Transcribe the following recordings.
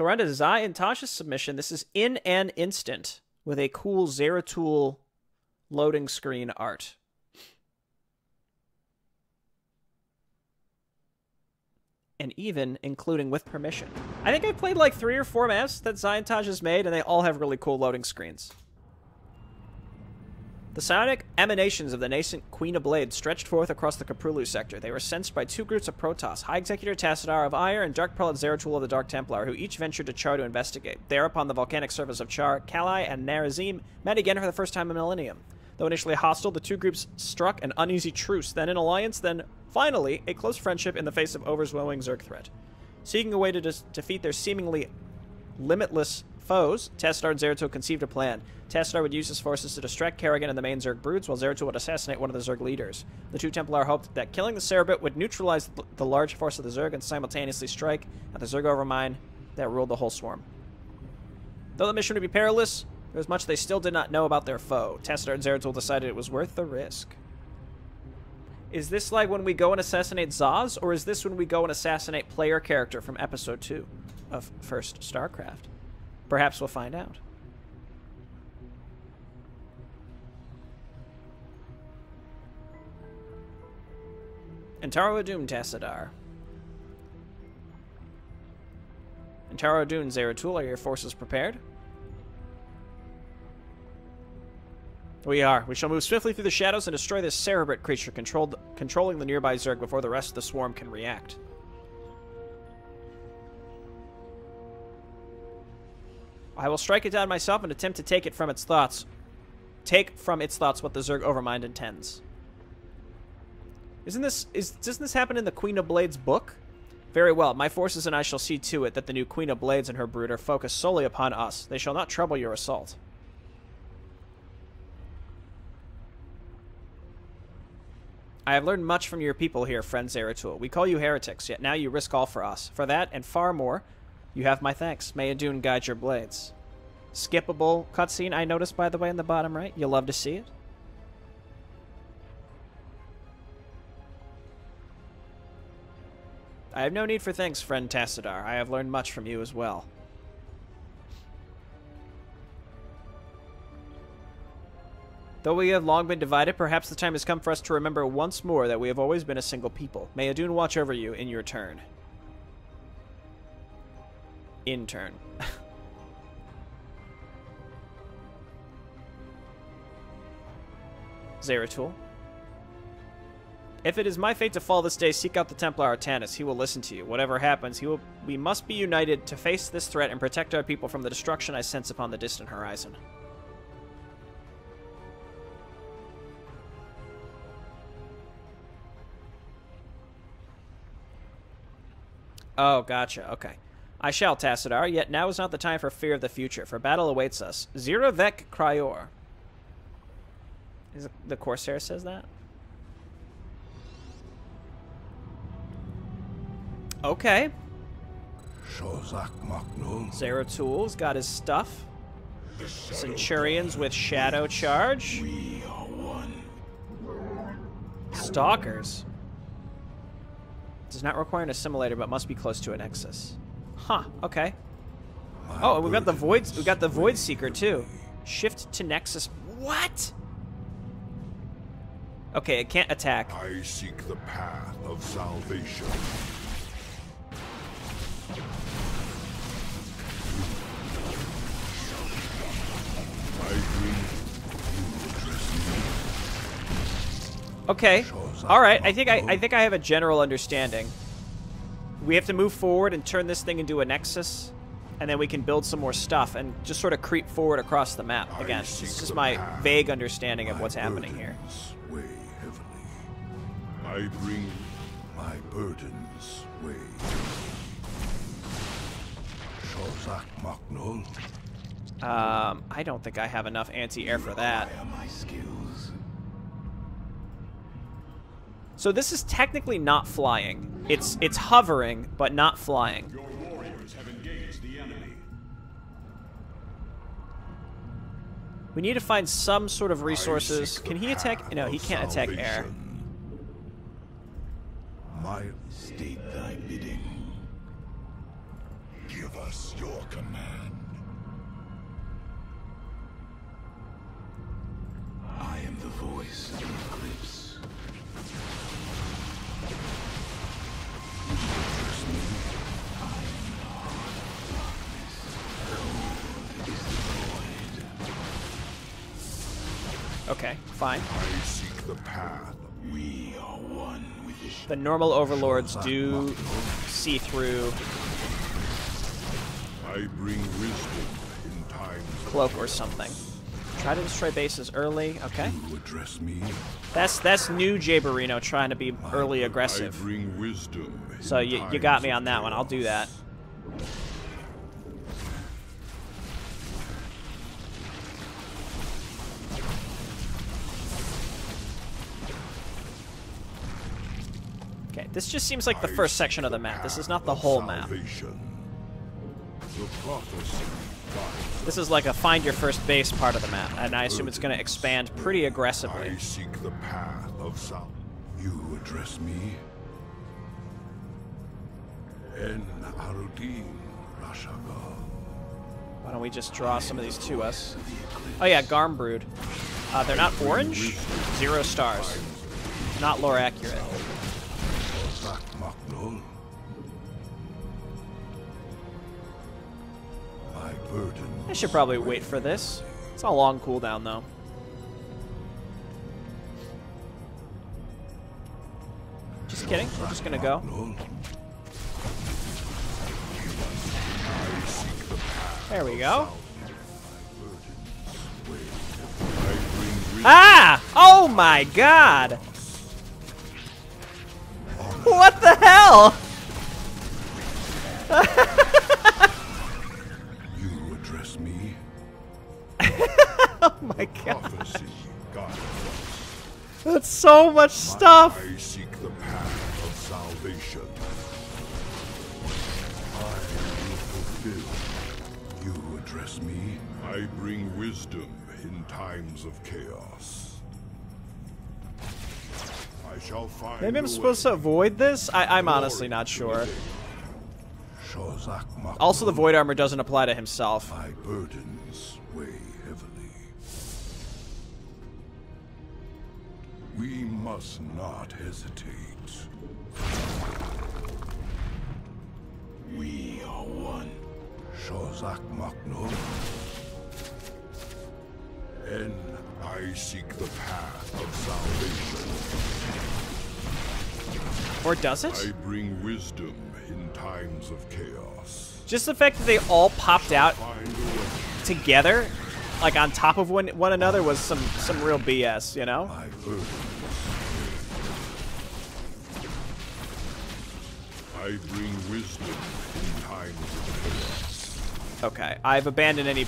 So we're on to Xi-entaj's submission. This is in an instant with a cool Zeratul loading screen art. And even including with permission. I think I've played like three or four maps that Zai and Tasha has made, and they all have really cool loading screens. The psionic emanations of the nascent Queen of Blades stretched forth across the Koprulu sector. They were sensed by two groups of Protoss, High Executor Tassadar of Aiur and Dark Prelate Zeratul of the Dark Templar, who each ventured to Char to investigate. There, upon the volcanic surface of Char, Khalai and Nerazim met again for the first time in a millennium. Though initially hostile, the two groups struck an uneasy truce, then an alliance, then, finally, a close friendship in the face of overwhelming Zerg threat. Seeking a way to defeat their seemingly limitless foes, Tassadar and Zeratul conceived a plan. Tassadar would use his forces to distract Kerrigan and the main Zerg broods, while Zeratul would assassinate one of the Zerg leaders. The two Templar hoped that killing the Cerebrate would neutralize the large force of the Zerg and simultaneously strike at the Zerg overmind that ruled the whole swarm. Though the mission would be perilous, there was much they still did not know about their foe. Tassadar and Zeratul decided it was worth the risk. Is this like when we go and assassinate Zasz, or is this when we go and assassinate player character from episode 2 of First StarCraft? Perhaps we'll find out. En Taro Adun Tassadar. En Taro Adun Zeratul, are your forces prepared? We are. We shall move swiftly through the shadows and destroy this cerebrate creature controlled, controlling the nearby Zerg before the rest of the swarm can react. I will strike it down myself and attempt to take it from its thoughts. Take from its thoughts what the Zerg Overmind intends. Isn't this is doesn't this happen in the Queen of Blades book? Very well, my forces and I shall see to it that the new Queen of Blades and her brood are focused solely upon us. They shall not trouble your assault. I have learned much from your people here, friend Zeratul. We call you heretics, yet now you risk all for us. For that, and far more, you have my thanks. May Adun guide your blades. Skippable cutscene, I noticed, by the way, in the bottom right. You'll love to see it. I have no need for thanks, friend Tassadar. I have learned much from you as well. Though we have long been divided, perhaps the time has come for us to remember once more that we have always been a single people. May Adun watch over you in your turn. Intern. Zeratul. If it is my fate to fall this day, seek out the Templar Artanis. He will listen to you. Whatever happens, he will. We must be united to face this threat and protect our people from the destruction I sense upon the distant horizon. Oh, gotcha. Okay. I shall, Tassadar, yet now is not the time for fear of the future, for battle awaits us. Zero Vec Cryor. Is it, the Corsair says that? Okay. Zeratul's got his stuff. Centurions with Shadow Charge. Stalkers. Does not require an assimilator, but must be close to a nexus. Huh, okay. Oh, we got the Void we got the Void Seeker too. Shift to Nexus. What? Okay, it can't attack. I seek the path of salvation. Okay. All right. I think I, I think I have a general understanding. We have to move forward and turn this thing into a nexus, and then we can build some more stuff and just sort of creep forward across the map. Again, it's just my vague understanding of what's happening here. Weigh heavily. I bring my burdens weigh. Shozak Maknul. Um, I don't think I have enough anti-air for that. So this is technically not flying. It's it's hovering, but not flying. Your warriors have engaged the enemy. We need to find some sort of resources. Can he attack? No, he can't attack air. My state thy bidding. Give Give us your command. I am the voice of the eclipse. Okay, fine. I seek the path. We are one with the The normal overlords do see through I bring wisdom in times cloak or something. Try to destroy bases early. Okay, to address me. that's that's new Jayborino trying to be early aggressive. So you, you got me on that one. I'll do that. Okay, this just seems like the first section of the map. This is not the whole map. Salvation. The prophecy guides This is like a find your first base part of the map, and I assume it's going to expand pretty aggressively. I seek the path of Sal. You address me? En Arudin Rashagal. Why don't we just draw some of these to us? Oh yeah, Garmbrood. Uh, they're not orange? Zero stars. Not lore accurate. I should probably wait for this. It's a long cooldown though. Just kidding. We're just gonna go. There we go. Ah! Oh my god! What the hell? Oh my god. That's so much stuff! I seek the path of salvation. I will fulfill. You address me? I bring wisdom in times of chaos. I shall find Maybe I'm supposed to avoid this? I, I'm honestly not sure. Also, the Void Armor doesn't apply to himself. My burdens weigh We must not hesitate. We are one. Shozak Maknul. And I seek the path of salvation. Or does it? I bring wisdom in times of chaos. Just the fact that they all popped out Find a way. together, like on top of one, one another, was some, some real BS, you know? I bring wisdom in times of chaos. Okay, I've abandoned any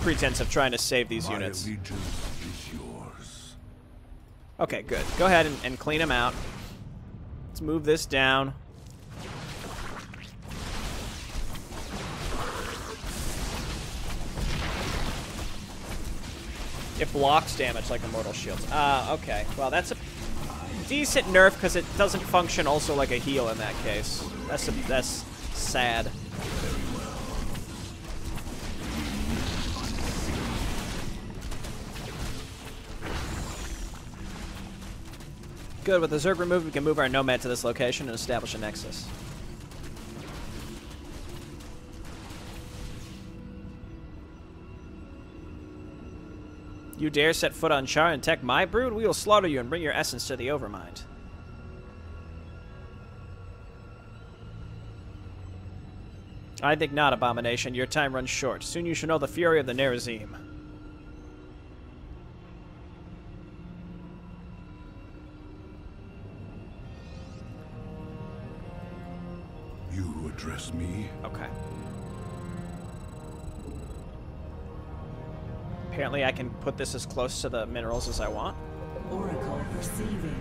pretense of trying to save these My units. is yours. Okay, good. Go ahead and, and clean them out. Let's move this down. It blocks damage like Immortal Shields. Ah, okay. Well, that's a decent nerf because it doesn't function also like a heal in that case. That's a, that's sad. Good. With the Zerg removed, we can move our Nomad to this location and establish a Nexus. You dare set foot on Char and tech my brood? We will slaughter you and bring your essence to the Overmind. I think not, Abomination. Your time runs short. Soon you shall know the fury of the Nerazim. Apparently I can put this as close to the minerals as I want. Oracle perceiving.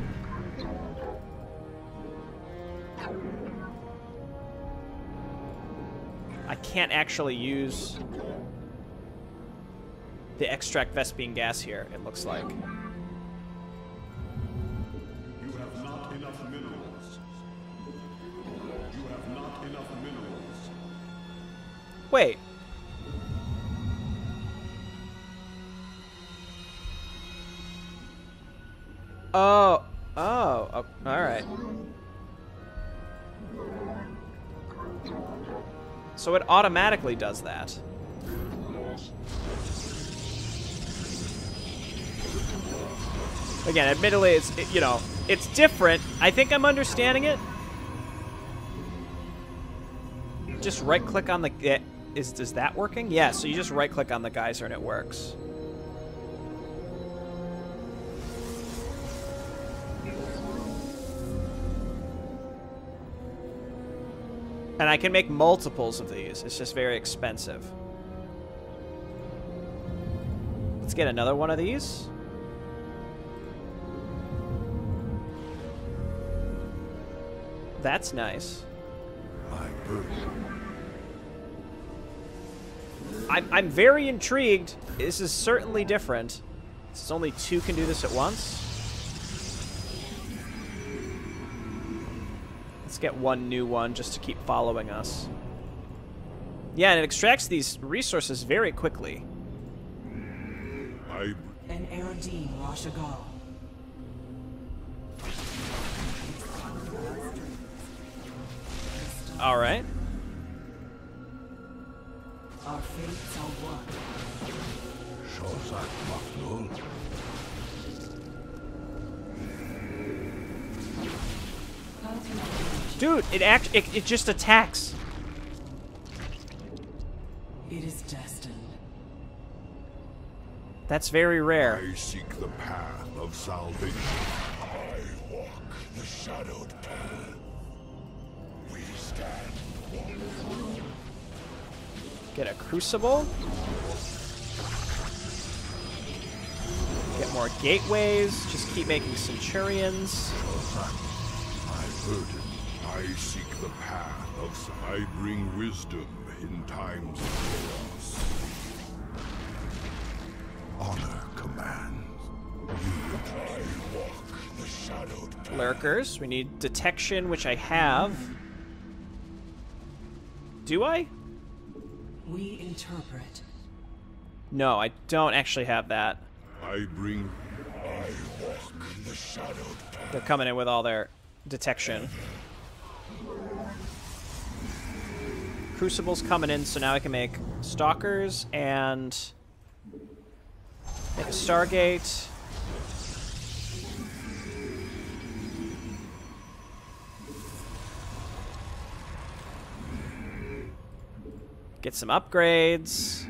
I can't actually use the extract Vespene gas here, it looks like. You So it automatically does that. Again, admittedly, it's, it, you know, it's different. I think I'm understanding it. Just right-click on the... eh, Is, is that working? Yeah, so you just right-click on the geyser and it works. And I can make multiples of these. It's just very expensive. Let's get another one of these. That's nice. My. I'm, I'm very intrigued. This is certainly different. Since only two can do this at once. Get one new one just to keep following us. Yeah, and it extracts these resources very quickly. I An Eridine Rashagal. All right. Dude, it act it, it just attacks. It is destined. That's very rare. I seek the path of salvation. I walk the shadowed path. We stand Get a crucible. Get more gateways. Just keep making centurions. My burden. I seek the path of s- I bring wisdom in times of chaos. Honor commands. You I walk the shadowed path. Lurkers. We need detection, which I have. Do I? We interpret. No, I don't actually have that. I bring. I walk the shadowed path. They're coming in with all their detection. Crucible's coming in, so now I can make Stalkers and make a Stargate. Get some upgrades.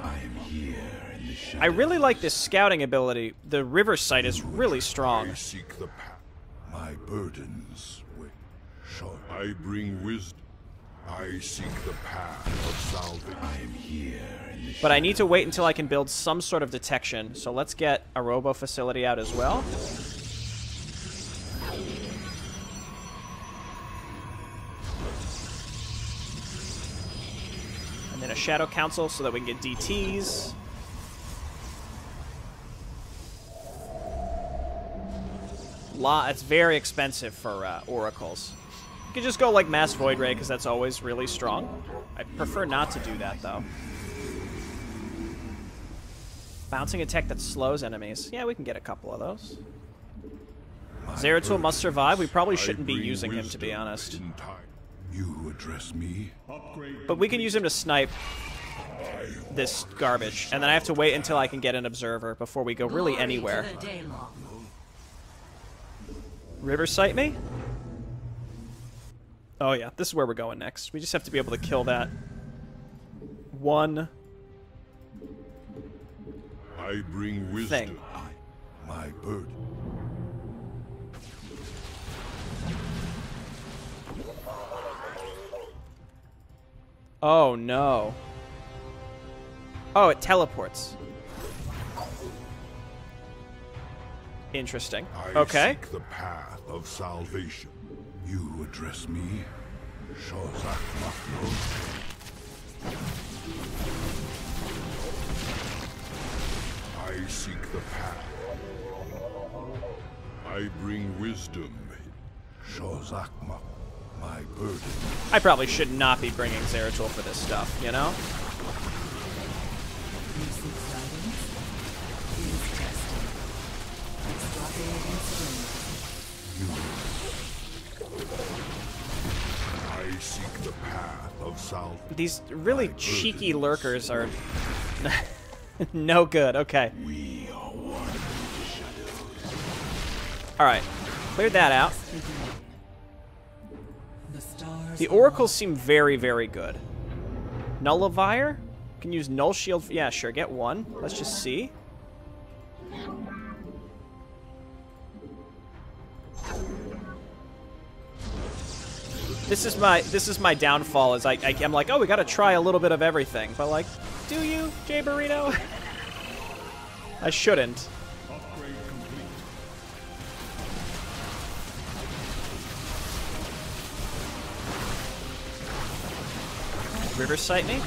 I am here in the shadow. I really like this scouting ability. The river sight is really strong. I seek the path. My burdens. Wait. Short. I bring wisdom. I seek the path of salvation. I am here But I need to wait until I can build some sort of detection. So let's get a robo facility out as well. And then a Shadow Council so that we can get DTs. Lot, it's very expensive for uh, oracles. You could just go like Mass Void Ray because that's always really strong. I prefer not to do that though. Bouncing attack that slows enemies. Yeah, we can get a couple of those. Zeratul must survive. We probably shouldn't be using him, to be honest. You address me. But we can use him to snipe this garbage. And then I have to wait until I can get an observer before we go really anywhere. To. River sight me? Oh yeah, this is where we're going next. We just have to be able to kill that one I bring wisdom. thing. My burden. Oh no. Oh, it teleports. Interesting. I Okay. the path of salvation. You address me. Shozak Maknul. I seek the path. I bring wisdom. Shozak Mak. My burden. I probably should not be bringing Zeratul for this stuff, you know? These really cheeky lurkers are no good. Okay. We are one with the shadows. All right. Cleared that out. The stars The oracles seem very, very good. Nullifier? Can use null shield. Yeah, sure. Get one. Let's just see. This is my this is my downfall. Is I, I am like, oh, we got to try a little bit of everything, but like, do you, Jay Burrito? I shouldn't. River sight me?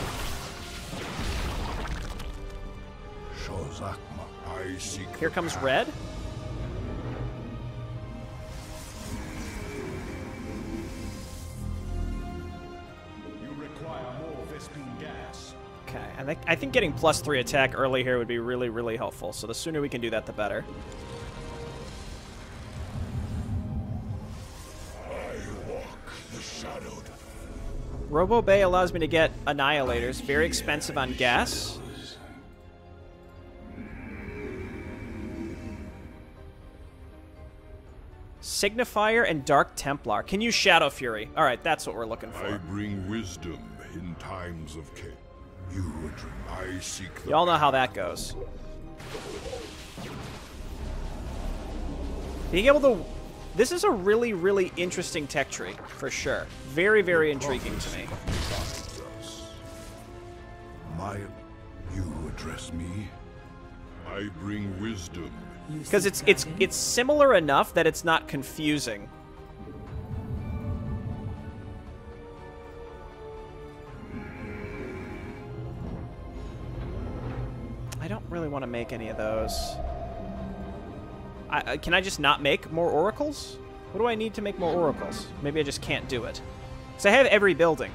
Shozakma. I seek Here comes red. I think getting plus three attack early here would be really, really helpful. So the sooner we can do that, the better. Robo Bay allows me to get annihilators, very expensive on gas. Signifier and Dark Templar. Can you Shadow Fury. All right, that's what we're looking for. I bring wisdom in times of chaos. You would. I seek the. Y'all know how that goes. Being able to... This is a really, really interesting tech tree, for sure. Very, very intriguing to me. My. You address me. I bring wisdom. Because it's it's it's similar enough that it's not confusing. Don't really want to make any of those. I, I, can I just not make more oracles? What do I need to make more oracles? Maybe I just can't do it. Because I have every building.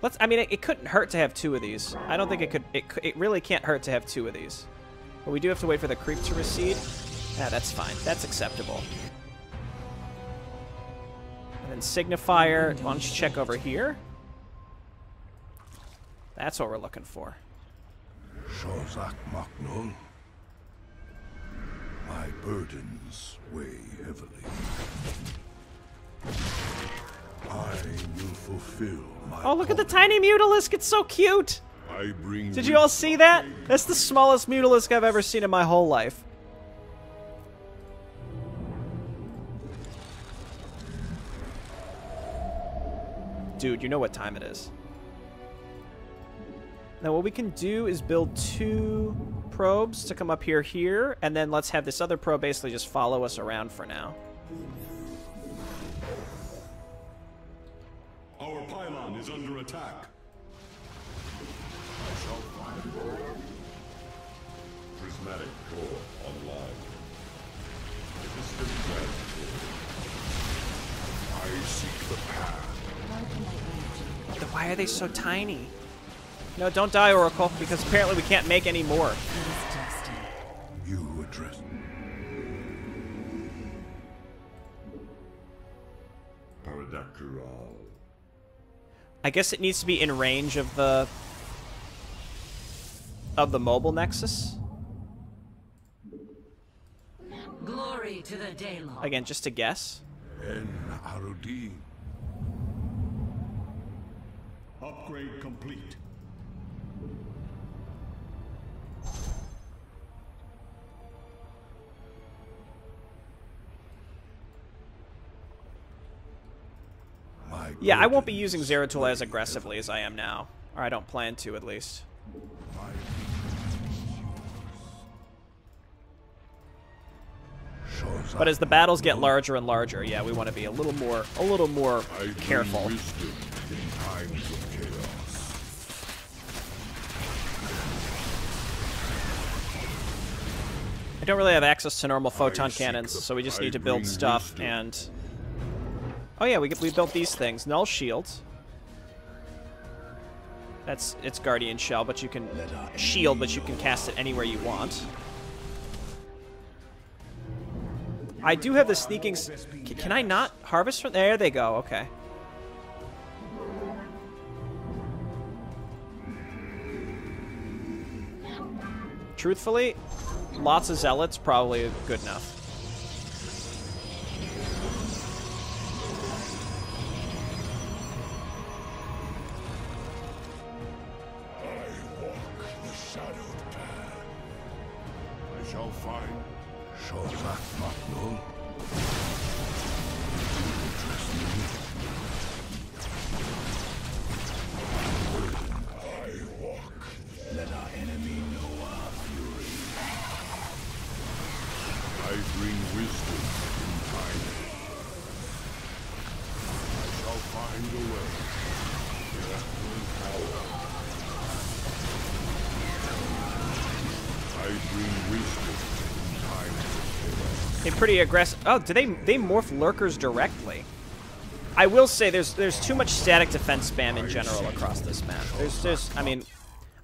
Let's. I mean, it, it couldn't hurt to have two of these. I don't think it could. It, it really can't hurt to have two of these. But we do have to wait for the creep to recede. Yeah, that's fine. That's acceptable. And then signifier. Why don't you check over here? That's what we're looking for. Shozak Maknul. My burdens weigh heavily. I will fulfill my. Oh, look at the tiny mutalisk. It's so cute. I bring. Did you all see that? That's the smallest mutalisk I've ever seen in my whole life. Dude, you know what time it is. Now, what we can do is build two probes to come up here, here, and then let's have this other probe basically just follow us around for now. Our pylon is under attack. Prismatic core online. I seek the path. Then Why are they so tiny? No, don't die, Oracle, because apparently we can't make any more. It is destined. You address. Paradactyral. I guess it needs to be in range of the of the mobile nexus. Glory to the Daelaam. Again, just to guess. En Arudin. Upgrade complete. Yeah, I won't be using Zeratul as aggressively as I am now. Or I don't plan to, at least. But as the battles get larger and larger, yeah, we want to be a little more, a little more careful. I don't really have access to normal photon cannons, so we just need to build stuff and. Oh yeah, we we built these things. Null shield. That's its guardian shell, but you can shield, but you can cast it anywhere you want. I do have the sneaking. Can I not harvest from there? They go. Okay. Truthfully, lots of zealots probably good enough. Pretty aggressive. Oh, do they they morph lurkers directly? I will say there's there's too much static defense spam in general across this map. There's just I mean,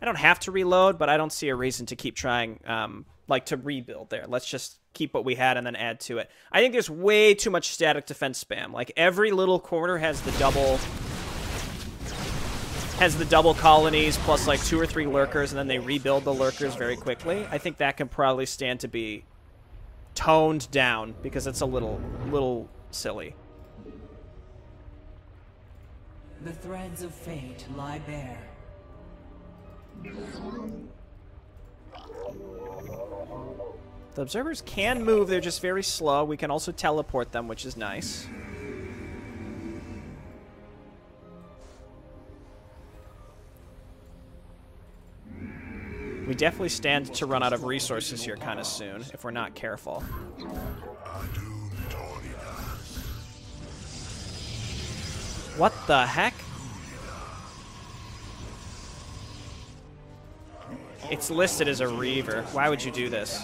I don't have to reload, but I don't see a reason to keep trying um like to rebuild there. Let's just keep what we had and then add to it. I think there's way too much static defense spam. Like every little corner has the double has the double colonies plus like two or three lurkers and then they rebuild the lurkers very quickly. I think that can probably stand to be toned down because it's a little little silly. The threads of fate lie bare. The observers can move, they're just very slow. We can also teleport them, which is nice. We definitely stand to run out of resources here kind of soon if we're not careful. What the heck? It's listed as a Reaver. Why would you do this?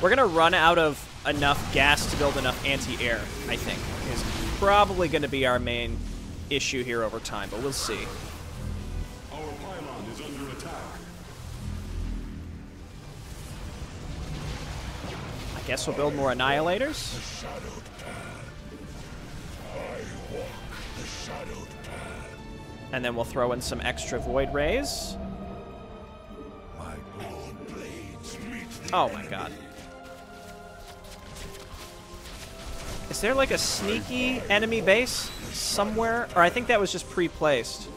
We're gonna run out of enough gas to build enough anti-air, I think. Is probably gonna be our main issue here over time, but we'll see. Our pylon is under attack. I guess we'll build more annihilators. Shadowed path. I walk the shadowed path. And then we'll throw in some extra void rays. My blades meet the Oh my god. Is there like a sneaky enemy base somewhere? Or I think that was just pre-placed.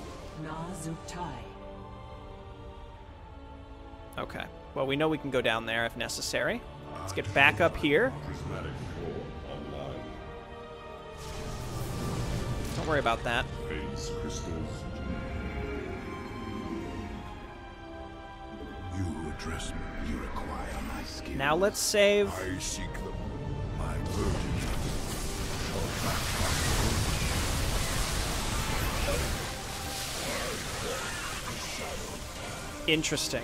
Okay. Well, we know we can go down there if necessary. Let's get back up here. Prismatic core online. Don't worry about that. You address me. You require my skill. Now let's save. Interesting.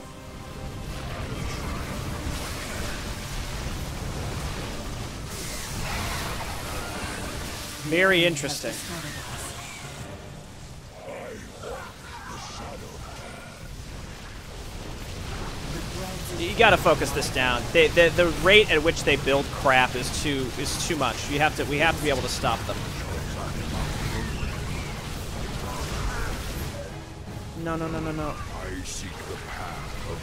Very interesting. You gotta focus this down. They, the the rate at which they build crap is too is too much. You have to we have to be able to stop them. No no no no no. I seek the path of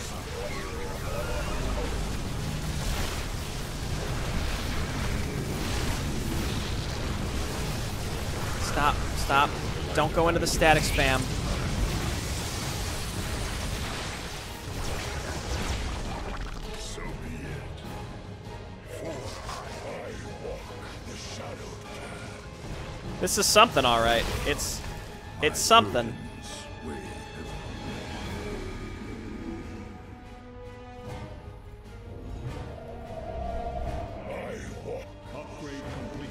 Stop stop. Don't go into the static spam. This is something, all right. It's it's something. Burden's way I walk Upgrade complete.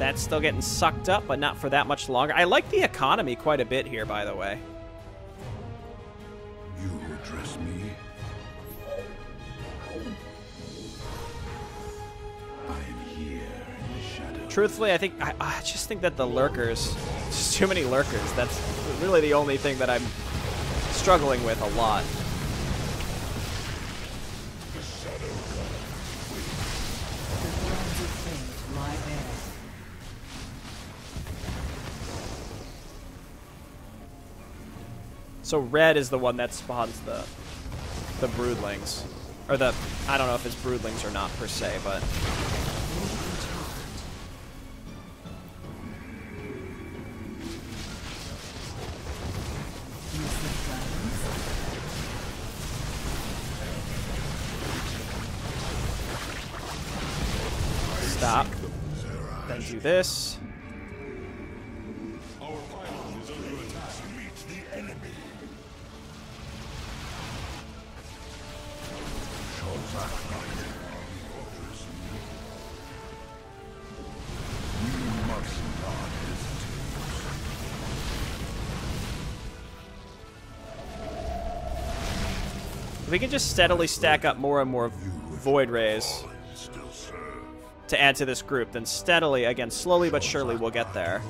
That's still getting sucked up, but not for that much longer. I like the economy quite a bit here, by the way. Truthfully, I think I, I just think that the lurkers, just too many lurkers. That's really the only thing that I'm struggling with a lot. So red is the one that spawns the the broodlings, or the I don't know if it's broodlings or not per se, but hesitate. If we can just steadily stack up more and more void rays. To add to this group, then steadily, again, slowly but surely, we'll get there.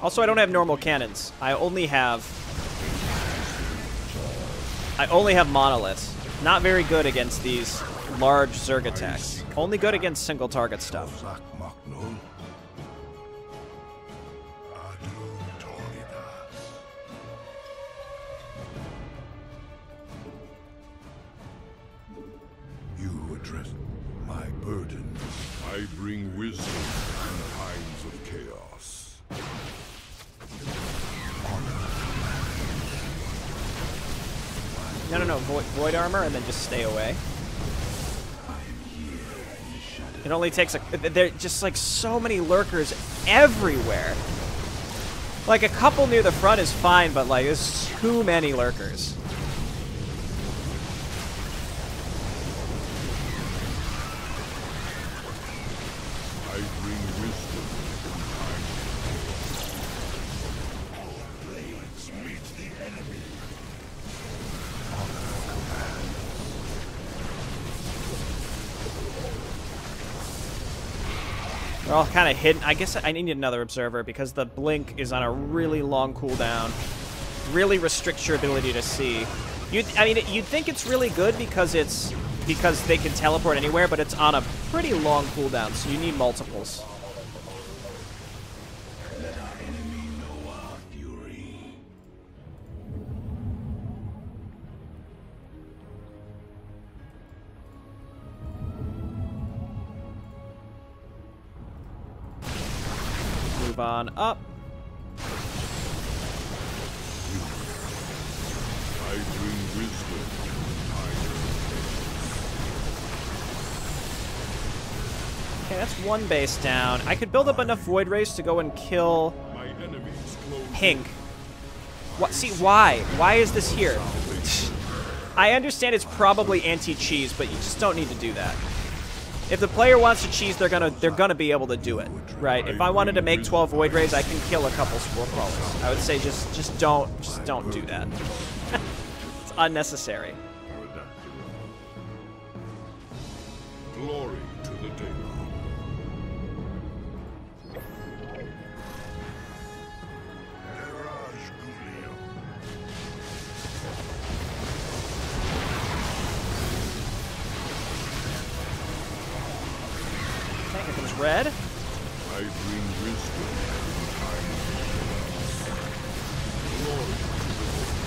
Also, I don't have normal cannons. I only have... I only have monoliths. Not very good against these large Zerg attacks. Only good against single target stuff. Void, armor and then just stay away. It only takes a. There just like so many lurkers everywhere. Like a couple near the front is fine, but like there's too many lurkers. They're all kind of hidden. I guess I need another observer because the blink is on a really long cooldown. Really restricts your ability to see. You, I mean, you'd think it's really good because it's because they can teleport anywhere, but it's on a pretty long cooldown, so you need multiples. On up. I bring wisdom Okay, that's one base down. I could build up enough Void Rays to go and kill. Hink. What? See, why? Why is this here? I understand it's probably anti-cheese, but you just don't need to do that. If the player wants to cheese, they're gonna they're gonna be able to do it, right? If I wanted to make 12 Void Rays, I can kill a couple Spore Crawlers. I would say just just don't just don't do that. it's unnecessary. Glory red. I bring wisdom. Glory to the Daelaam.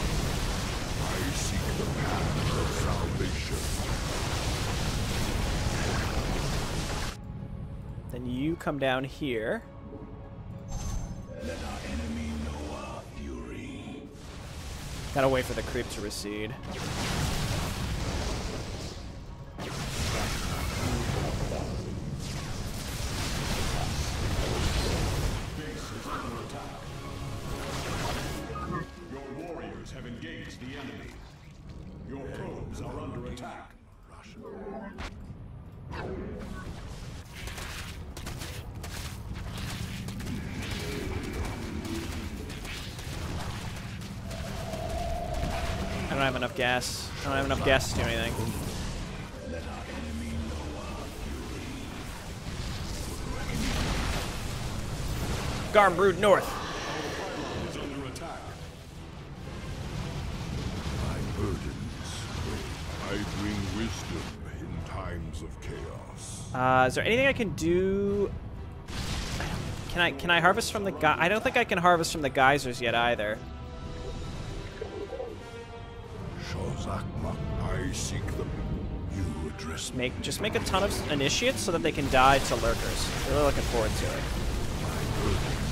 I seek the path of salvation. Then you come down here. Let our enemy know our fury. Gotta wait for the creep to recede. I don't have enough gas. I don't have enough gas to do anything. Garm Brood North. Is under attack. My burdens. I bring wisdom in times of chaos. Uh, is there anything I can do? Can I can I harvest from the guy? I don't think I can harvest from the geysers yet either. Seek them. You address. Make just make a ton of initiates so that they can die to lurkers. Really looking forward to it. My burdens.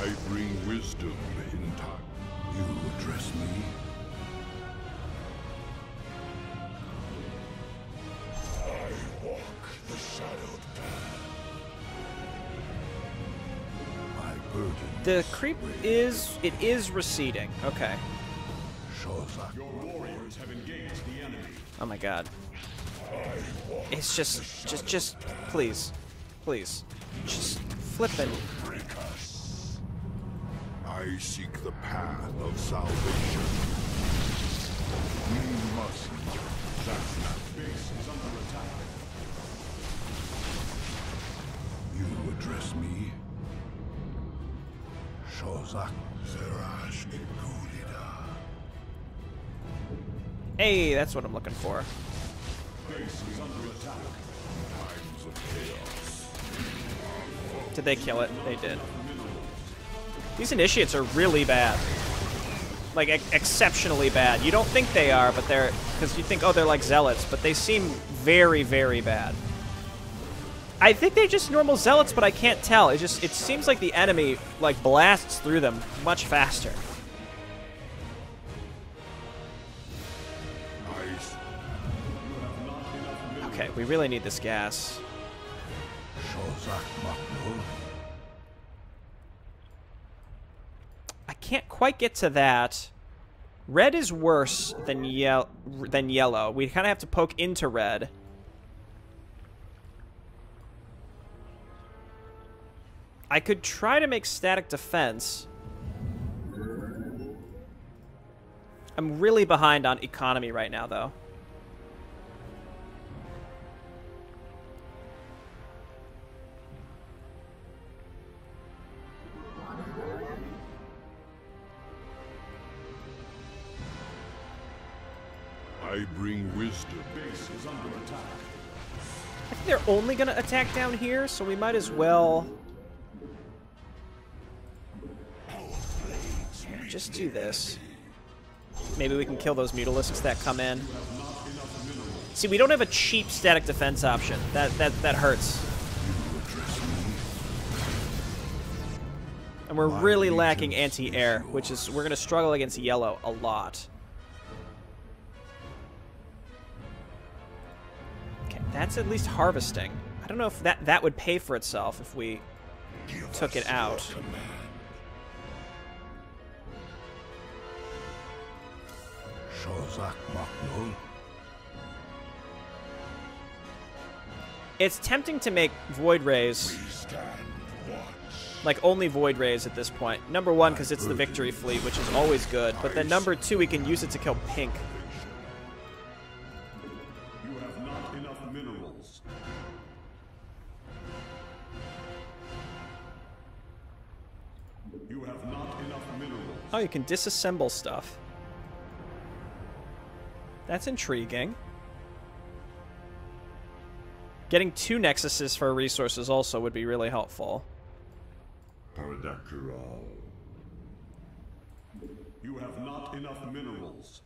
I bring wisdom in time. You address me. I walk the shadowed path. My burden. The creep is it is receding. Okay. Shozak. Oh my god. It's just just just please. Please. Just flipping. I seek the path of salvation. We must. That's Base is under attack. You address me? Shozak Zerash Igulida. Hey, that's what I'm looking for. Did they kill it? They did. These initiates are really bad. Like, ex- exceptionally bad. You don't think they are, but they're... Because you think, oh, they're like zealots, but they seem very, very bad. I think they're just normal zealots, but I can't tell. It just... It seems like the enemy, like, blasts through them much faster. We really need this gas. I can't quite get to that. Red is worse than yellow. Than yellow. We kind of have to poke into red. I could try to make static defense. I'm really behind on economy right now, though. I bring wisdom. Base is under attack. I think they're only going to attack down here, so we might as well... Yeah, just do this. Maybe we can kill those mutalisks that come in. See, we don't have a cheap static defense option. That that that hurts. And we're really lacking anti-air, which is we're gonna struggle against yellow a lot. That's at least harvesting. I don't know if that that would pay for itself if we took it out. It's tempting to make void rays like only void rays at this point. Number one, because it's the victory fleet, which is always good. But then number two, we can use it to kill pink. You can disassemble stuff. That's intriguing. Getting two nexuses for resources also would be really helpful. You have not enough minerals.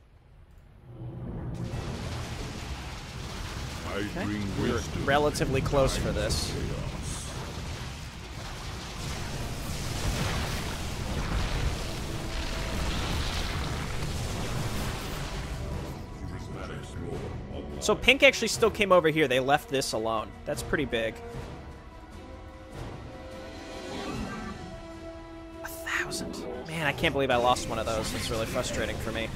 I bring We're relatively close for this. So pink actually still came over here. They left this alone. That's pretty big. A thousand. Man, I can't believe I lost one of those. It's really frustrating for me.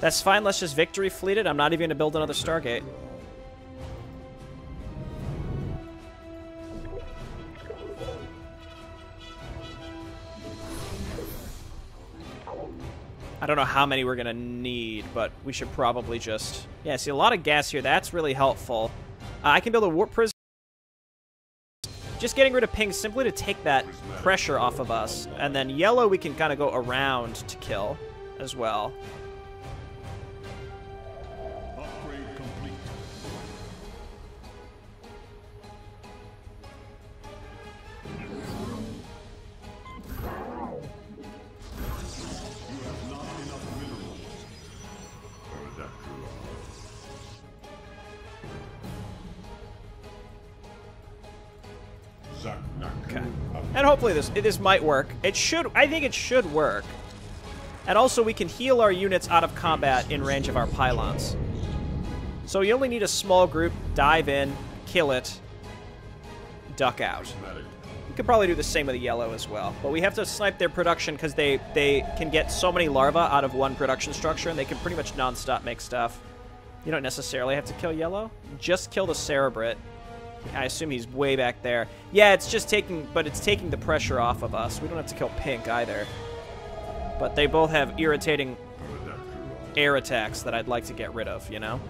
That's fine. Let's just victory fleet it. I'm not even going to build another Stargate. Don't know how many we're going to need, but we should probably just... Yeah, see, a lot of gas here. That's really helpful. Uh, I can build a warp prism. Just getting rid of ping simply to take that pressure off of us. And then yellow we can kind of go around to kill as well. And hopefully this this might work. It should. I think it should work. And also we can heal our units out of combat in range of our pylons. So you only need a small group, dive in, kill it, duck out. You could probably do the same with the yellow as well. But we have to snipe their production because they, they can get so many larvae out of one production structure and they can pretty much non-stop make stuff. You don't necessarily have to kill yellow. Just kill the Cerebrate. I assume he's way back there. Yeah, it's just taking, but it's taking the pressure off of us. We don't have to kill Pink either. But they both have irritating air attacks that I'd like to get rid of, you know?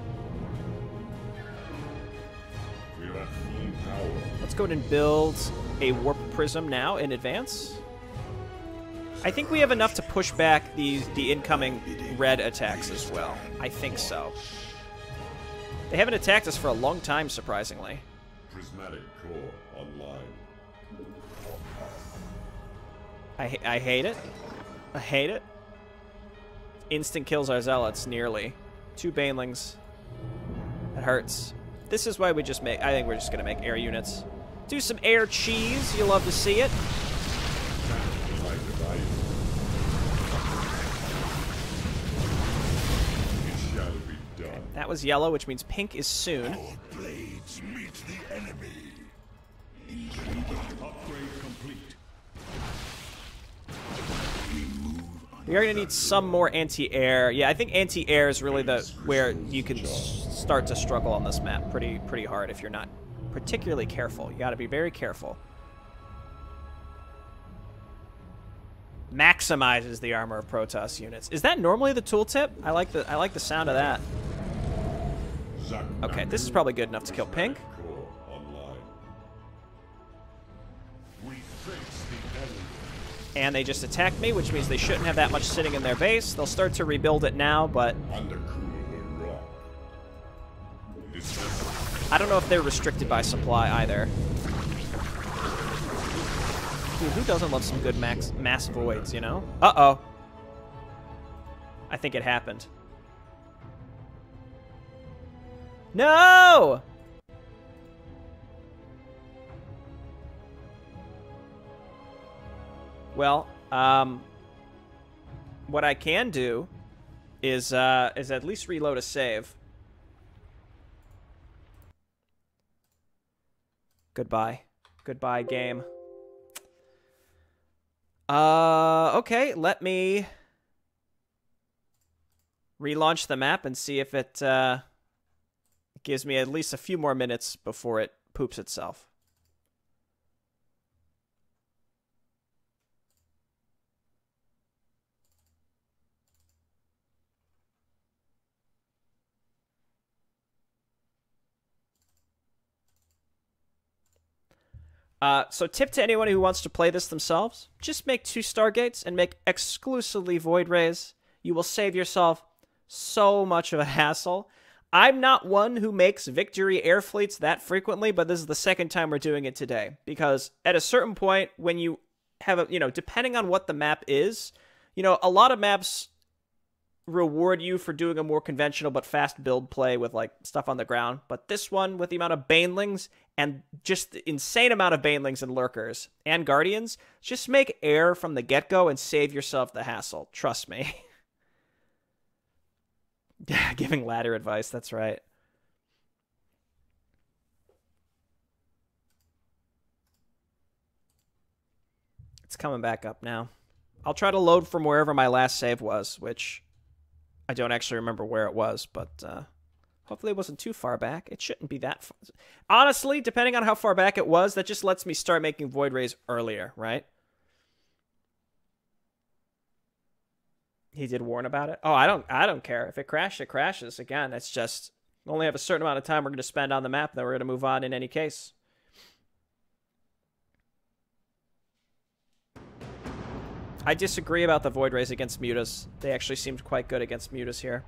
Let's go ahead and build a Warp Prism now in advance. I think we have enough to push back the, the incoming red attacks as well. I think so. They haven't attacked us for a long time, surprisingly. Prismatic core online. I, I hate it. I hate it. Instant kills our zealots, nearly. Two banelings. It hurts. This is why we just make... I think we're just going to make air units. Do some air cheese. You love to see it. It That was yellow, which means pink is soon. Blades meet the enemy. Upgrade complete. We are going to need some more anti-air. Yeah, I think anti-air is really the where you can start to struggle on this map pretty pretty hard if you're not particularly careful. You got to be very careful. Maximizes the armor of Protoss units. Is that normally the tooltip? I like the I like the sound of that. Okay, this is probably good enough to kill Pink. Core online. We face the enemy. And they just attacked me, which means they shouldn't have that much sitting in their base. They'll start to rebuild it now, but Undercool the rock. It is necessary. I don't know if they're restricted by supply either. Dude, who doesn't love some good max mass voids, you know? Uh-oh. I think it happened. No! Well, um, what I can do is uh, is at least reload a save. Goodbye. Goodbye, game. Uh, okay, let me relaunch the map and see if it uh, gives me at least a few more minutes before it poops itself. Uh, so, tip to anyone who wants to play this themselves: just make two Stargates and make exclusively Void Rays. You will save yourself so much of a hassle. I'm not one who makes victory air fleets that frequently, but this is the second time we're doing it today because at a certain point, when you have a, you know, depending on what the map is, you know, a lot of maps reward you for doing a more conventional but fast build play with like stuff on the ground. But this one, with the amount of banelings and just the insane amount of banelings and lurkers and guardians, just make air from the get go and save yourself the hassle. Trust me. yeah, giving ladder advice. That's right. It's coming back up now. I'll try to load from wherever my last save was, which I don't actually remember where it was, but uh, hopefully it wasn't too far back. It shouldn't be that far. Honestly, depending on how far back it was, that just lets me start making Void Rays earlier, right? He did warn about it. Oh, I don't I don't care. If it crashes, it crashes. Again, it's just we only have a certain amount of time we're going to spend on the map, then we're going to move on in any case. I disagree about the Void Rays against Mutas. They actually seemed quite good against Mutas here.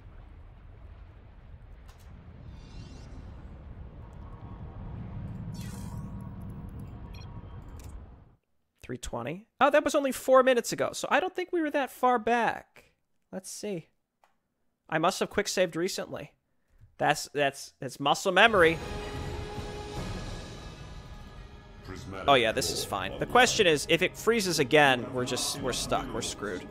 Three twenty. Oh, that was only four minutes ago, so I don't think we were that far back. Let's see. I must have quick saved recently. That's that's that's muscle memory. Oh yeah, this is fine. The question is, if it freezes again, we're just we're stuck. We're screwed.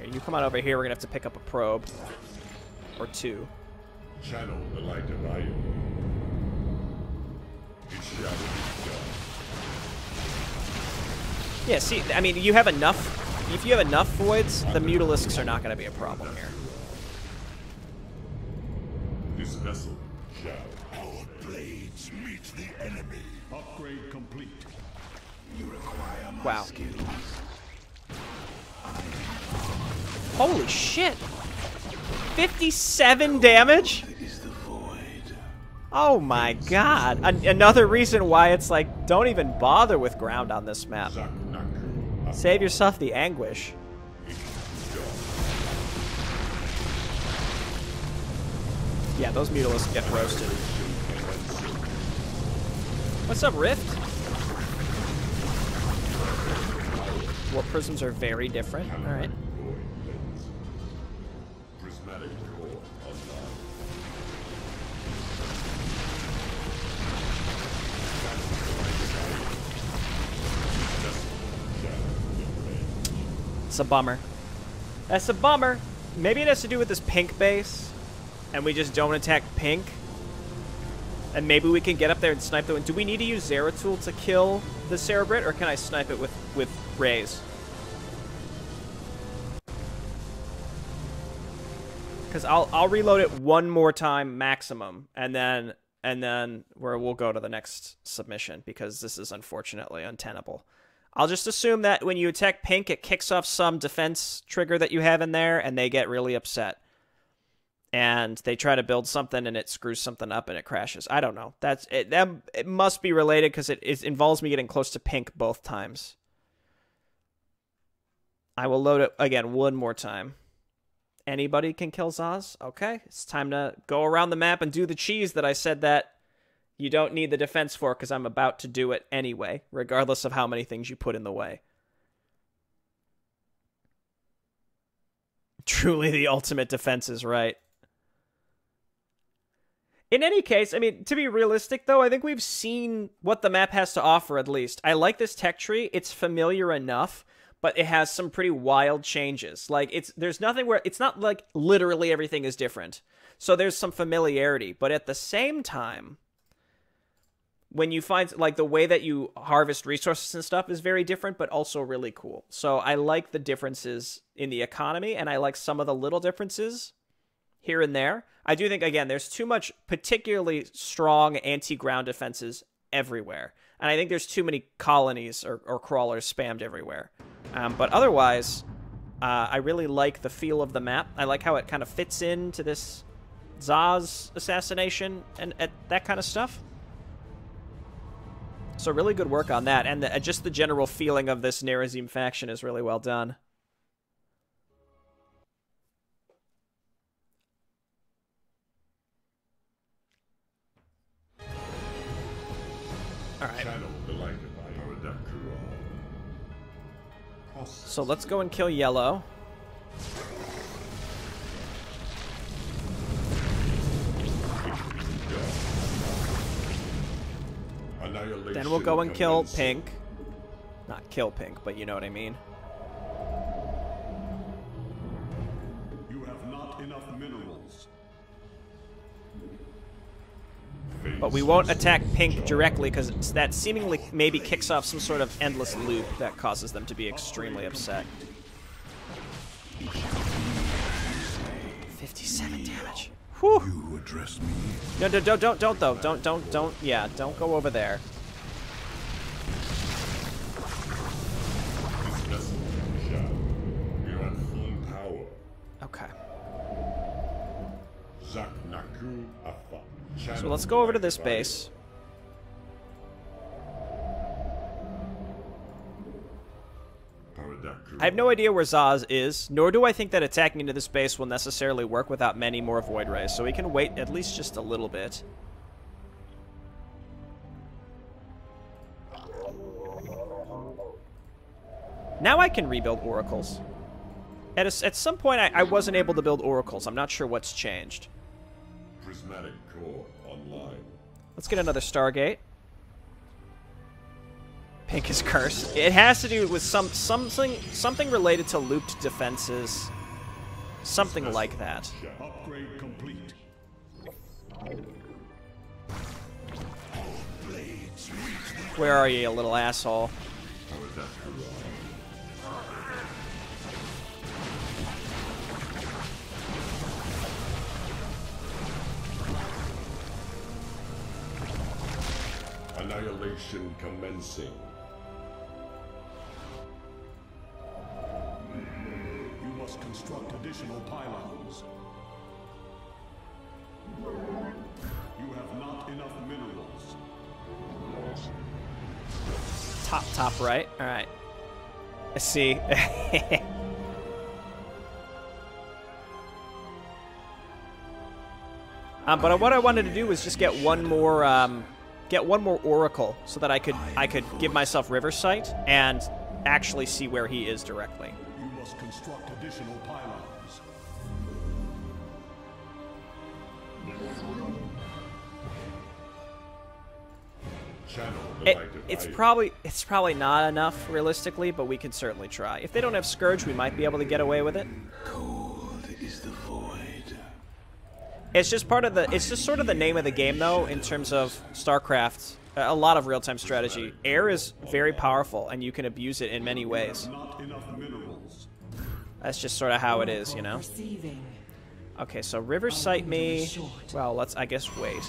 Here, you come on over here. We're gonna have to pick up a probe or two. Channel the light of Io. Yeah. See, I mean, you have enough. If you have enough voids, the mutalisks are not gonna be a problem here. This vessel shall Our blades meet the enemy. Upgrade complete. You require my Wow. skills. Holy shit! 57 damage? It is the void. Oh my god. An- another reason why it's like, don't even bother with ground on this map. Save yourself the anguish. Yeah, those mutalisks get roasted. What's up, Rift? Warp prisms are very different. Alright. It's a bummer. That's a bummer. Maybe it has to do with this pink base, and we just don't attack pink. And maybe we can get up there and snipe the. One. Do we need to use Zeratul to kill the Cerebrate, or can I snipe it with with rays? Because I'll I'll reload it one more time maximum, and then and then where we'll go to the next submission because this is unfortunately untenable. I'll just assume that when you attack pink, it kicks off some defense trigger that you have in there, and they get really upset. And they try to build something, and it screws something up, and it crashes. I don't know. That's it. That it must be related because it, it involves me getting close to pink both times. I will load it again one more time. Anybody can kill Zasz. Okay, it's time to go around the map and do the cheese that I said that you don't need the defense for because I'm about to do it anyway, regardless of how many things you put in the way. Truly, the ultimate defense is right. In any case, I mean, to be realistic though, I think we've seen what the map has to offer at least. I like this tech tree. It's familiar enough, but it has some pretty wild changes. Like it's there's nothing where it's not like literally everything is different. So there's some familiarity, but at the same time, when you find like the way that you harvest resources and stuff is very different but also really cool. So i like the differences in the economy and i like some of the little differences here and there. I do think again there's too much particularly strong anti-ground defenses everywhere and i think there's too many colonies or, or crawlers spammed everywhere. Um, but otherwise uh, i really like the feel of the map. I like how it kind of fits into this Zasz assassination and, and that kind of stuff so really good work on that, and the, uh, just the general feeling of this Nerazim faction is really well done. All right, Channel the light of Io. Process. so let's go and kill Yellow. Then we'll go and kill. Pink. Not kill Pink, but you know what I mean. You have not enough minerals. But we won't attack Pink directly because that seemingly maybe kicks off some sort of endless loop that causes them to be extremely upset. 57 damage. Whew. You address me. No, no, don't, don't, don't, though. Don't, don't, don't. Yeah, don't go over there. So let's go over to this base. I have no idea where Zasz is, nor do I think that attacking into this base will necessarily work without many more Void Rays, so we can wait at least just a little bit. Now I can rebuild oracles. At, a, at some point, I, I wasn't able to build oracles. I'm not sure what's changed. Prismatic core online. Let's get another Stargate. Pink is cursed. It has to do with some something something related to looped defenses. Something like that. Upgrade complete. Where are you, you little asshole? Annihilation commencing. You must construct additional pylons. You have not enough minerals. Top, top right. All right. I see. um, but what I wanted to do was just get one more, um, get one more oracle so that I could, I could give myself river sight and actually see where he is directly. You must construct additional pylons. It, it's probably it's probably not enough realistically, but we can certainly try. If they don't have scourge, we might be able to get away with it. Cold is the void. It's just part of the. It's just sort of the name of the game, though, in terms of StarCraft. A lot of real-time strategy. Air is very powerful, and you can abuse it in many ways. Not enough minerals. That's just sort of how it is, you know. Okay, so river sight me. Well, let's I guess wait.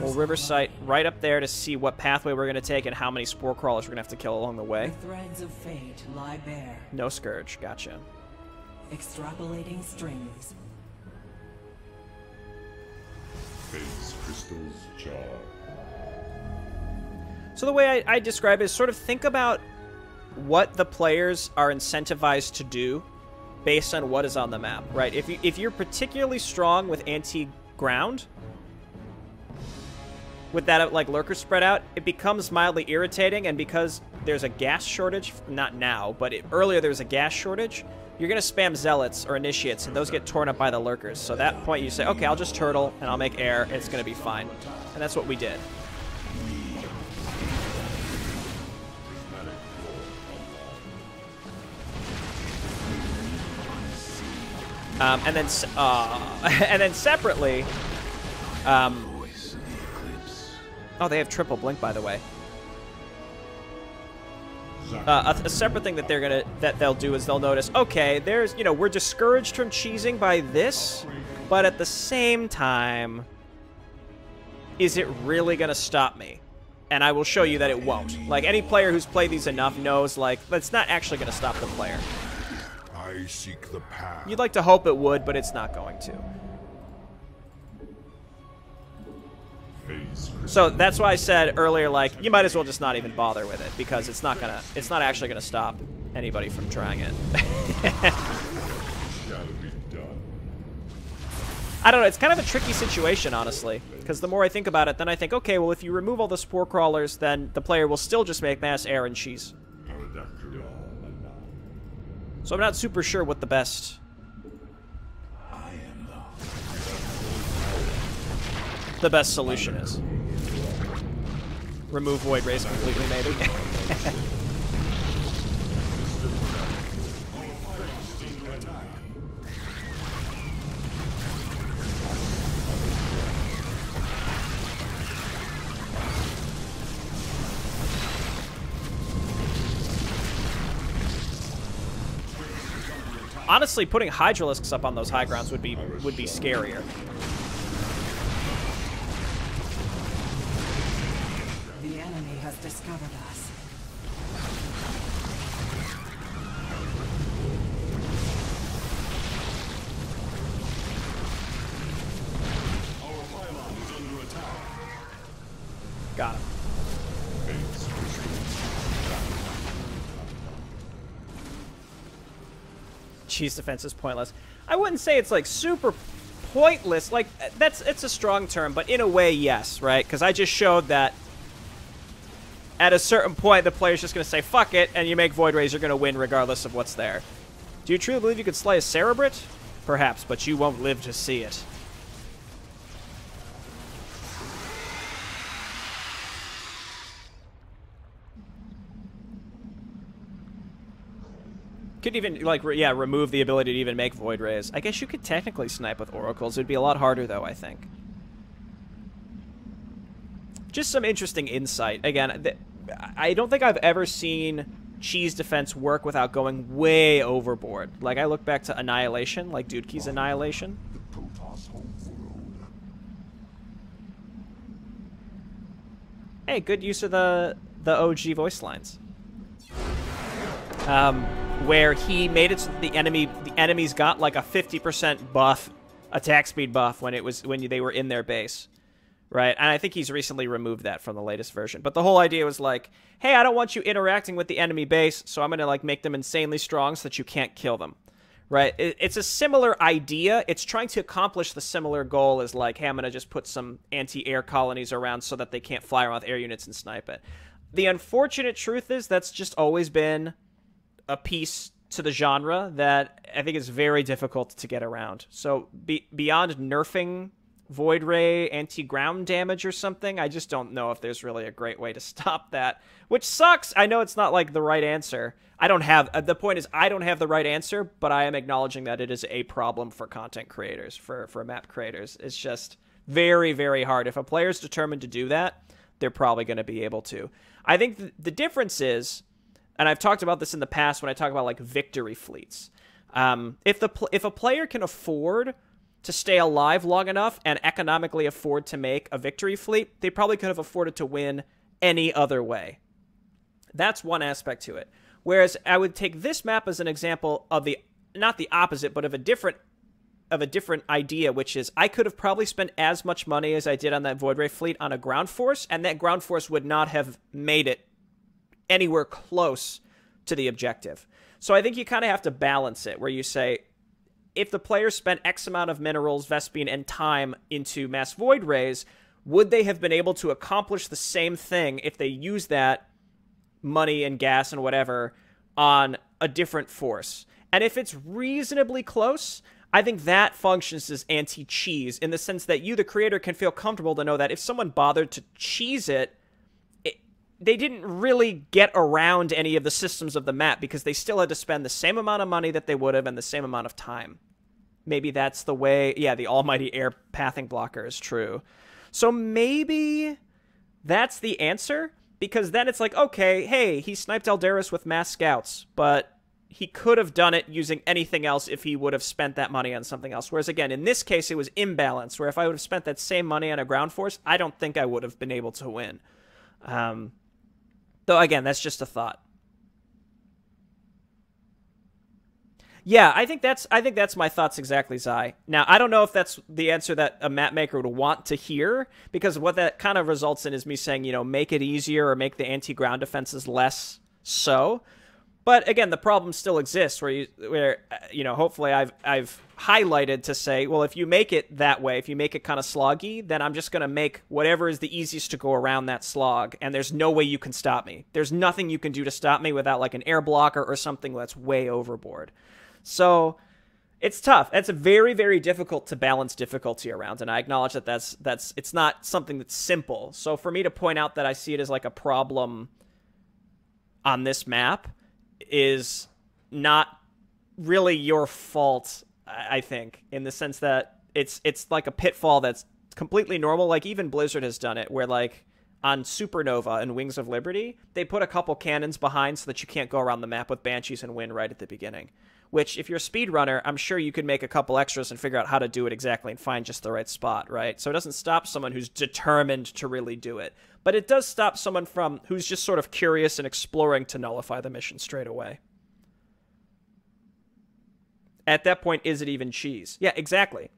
We'll river sight right up there to see what pathway we're gonna take and how many spore crawlers we're gonna have to kill along the way. The threads of fate lie bare, No scourge. Gotcha. extrapolating strings. Phase crystals charge. So the way I, I describe it is sort of think about what the players are incentivized to do based on what is on the map, right? If you if you're particularly strong with anti-ground, with that like lurker spread out, it becomes mildly irritating, and because there's a gas shortage, not now, but it, earlier there was a gas shortage, you're gonna spam zealots or initiates, and those get torn up by the lurkers. So at that point you say, okay, I'll just turtle and I'll make air, and it's gonna be fine, and that's what we did. Um, and then, uh, and then separately, um, Voice of the eclipse. oh, they have triple blink, by the way. Uh, a, a separate thing that they're gonna that they'll do is they'll notice, okay, there's you know we're discouraged from cheesing by this, but at the same time, is it really gonna stop me? And I will show you that it won't. Like any player who's played these enough knows, like that's not actually gonna stop the player. I seek the path. You'd like to hope it would, but it's not going to. So that's why I said earlier, like you might as well just not even bother with it because it's not gonna, it's not actually gonna stop anybody from trying it. shall be done. I don't know. It's kind of a tricky situation, honestly, because the more I think about it, then I think, okay, well, if you remove all the spore crawlers, then the player will still just make mass air and cheese. So I'm not super sure what the best, the best solution is. Remove void rays completely, maybe. honestly, putting Hydralisks up on those high grounds would be would be scarier. The enemy has discovered us. Our pylon is under attack. Got him. Cheese defense is pointless. I wouldn't say it's like super pointless. Like that's it's a strong term, but in a way, yes, right? Because I just showed that at a certain point, the player's just going to say "fuck it," and you make Void Rays, you're going to win regardless of what's there. Do you truly believe you could slay a Cerebrate? Perhaps, but you won't live to see it. Could even like re- yeah remove the ability to even make void rays. I guess you could technically snipe with oracles. It'd be a lot harder though. I think. Just some interesting insight. Again, I don't think I've ever seen cheese defense work without going way overboard. Like I look back to Annihilation, like Dude Key's Annihilation. Hey, good use of the the OG voice lines. Um, where he made it so that the enemy the enemies got like a 50% buff attack speed buff when it was when they were in their base. Right? And I think he's recently removed that from the latest version. But the whole idea was like, "Hey, I don't want you interacting with the enemy base, so I'm going to like make them insanely strong so that you can't kill them." Right? It, it's a similar idea. It's trying to accomplish the similar goal as like, "Hey, I'm going to just put some anti-air colonies around so that they can't fly around with air units and snipe it." The unfortunate truth is that's just always been a piece to the genre that I think is very difficult to get around. So be, beyond nerfing Void Ray anti-ground damage or something, I just don't know if there's really a great way to stop that. Which sucks. I know it's not like the right answer. I don't have uh, the point is I don't have the right answer, but I am acknowledging that it is a problem for content creators, for for map creators. It's just very very hard. If a player is determined to do that, they're probably going to be able to. I think th- the difference is and I've talked about this in the past when I talk about like victory fleets. Um, if the pl- if a player can afford to stay alive long enough and economically afford to make a victory fleet, they probably could have afforded to win any other way. That's one aspect to it. Whereas I would take this map as an example of the not the opposite, but of a different of a different idea, which is I could have probably spent as much money as I did on that Void Ray fleet on a ground force, and that ground force would not have made it anywhere close to the objective. So I think you kind of have to balance it where you say, if the player spent X amount of minerals, Vespene, and time into mass void rays, would they have been able to accomplish the same thing if they used that money and gas and whatever on a different force? And if it's reasonably close, I think that functions as anti cheese in the sense that you, the creator, can feel comfortable to know that if someone bothered to cheese it, they didn't really get around any of the systems of the map because they still had to spend the same amount of money that they would have and the same amount of time. Maybe that's the way. Yeah, the almighty air pathing blocker is true. So maybe that's the answer because then it's like, okay, hey, he sniped Eldaris with mass scouts, but he could have done it using anything else if he would have spent that money on something else. Whereas again, in this case, it was imbalance. Where if I would have spent that same money on a ground force, I don't think I would have been able to win. Um, Though again, that's just a thought. Yeah, I think that's I think that's my thoughts exactly, Zai. Now I don't know if that's the answer that a map maker would want to hear, because what that kind of results in is me saying, you know, make it easier or make the anti-ground defenses less so. But again, the problem still exists where you where you know, hopefully I've I've highlighted to say, well, if you make it that way, if you make it kind of sloggy, then I'm just going to make whatever is the easiest to go around that slog, and there's no way you can stop me. There's nothing you can do to stop me without like an air blocker or something that's way overboard. So it's tough. It's very very difficult to balance difficulty around, and I acknowledge that that's that's it's not something that's simple. So for me to point out that I see it as like a problem on this map is not really your fault I think in the sense that it's it's like a pitfall that's completely normal like even Blizzard has done it where like on Supernova and Wings of Liberty they put a couple cannons behind so that you can't go around the map with banshees and win right at the beginning which if you're a speedrunner, I'm sure you could make a couple extras and figure out how to do it exactly and find just the right spot, right? So it doesn't stop someone who's determined to really do it. But it does stop someone from who's just sort of curious and exploring to nullify the mission straight away. At that point, is it even cheese? Yeah, exactly.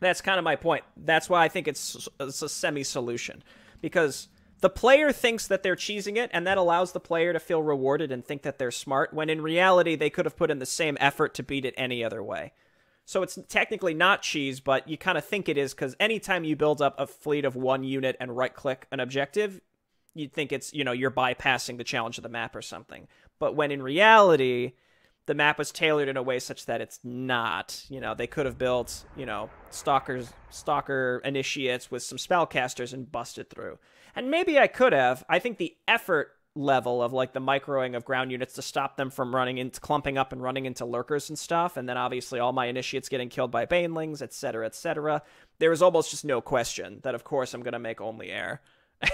That's kind of my point. That's why I think it's, it's a semi solution. Because the player thinks that they're cheesing it, and that allows the player to feel rewarded and think that they're smart, when in reality, they could have put in the same effort to beat it any other way. So it's technically not cheese, but you kind of think it is because anytime you build up a fleet of one unit and right click an objective, you'd think it's, you know, you're bypassing the challenge of the map or something. But when in reality, the map was tailored in a way such that it's not. You know, they could have built, you know, stalkers, stalker initiates with some spellcasters and busted through. And maybe I could have. I think the effort level of like the microing of ground units to stop them from running into clumping up and running into lurkers and stuff, and then obviously all my initiates getting killed by banelings, etc., etc. There is almost just no question that, of course, I'm going to make only air.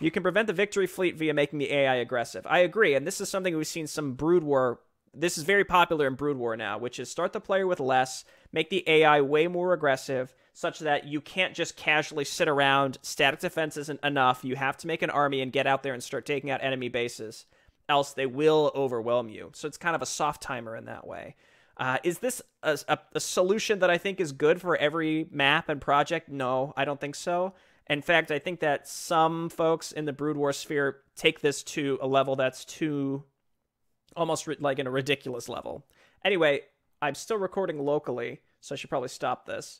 You can prevent the victory fleet via making the AI aggressive. I agree, and this is something we've seen some Brood War. This is very popular in Brood War now, which is start the player with less, make the AI way more aggressive, such that you can't just casually sit around. Static defense isn't enough. You have to make an army and get out there and start taking out enemy bases, else they will overwhelm you. So it's kind of a soft timer in that way. Uh, is this a, a, a solution that I think is good for every map and project? No, I don't think so. In fact, I think that some folks in the Brood War sphere take this to a level that's too almost like in a ridiculous level. Anyway, I'm still recording locally, so I should probably stop this.